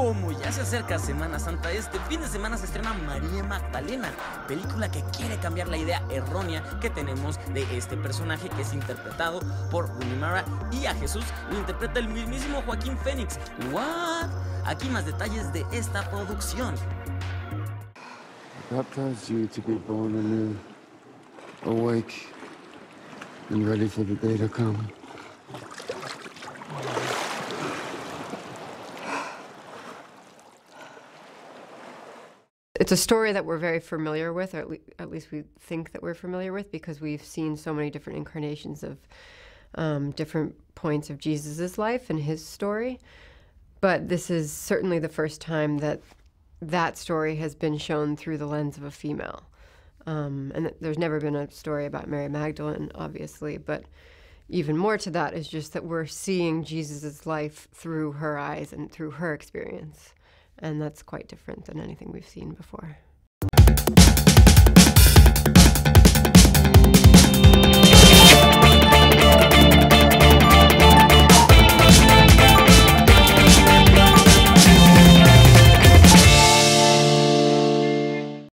Como ya se acerca Semana Santa, este fin de semana se estrena María Magdalena, película que quiere cambiar la idea errónea que tenemos de este personaje que es interpretado por Rooney Mara y a Jesús lo interpreta el mismísimo Joaquín Phoenix. ¿What? Aquí más detalles de esta producción. It's a story that we're very familiar with, or at, le- at least we think that we're familiar with, because we've seen so many different incarnations of um, different points of Jesus' life and his story. But this is certainly the first time that that story has been shown through the lens of a female. Um, and th- there's never been a story about Mary Magdalene, obviously, but even more to that is just that we're seeing Jesus' life through her eyes and through her experience. And that's quite different than anything we've seen before.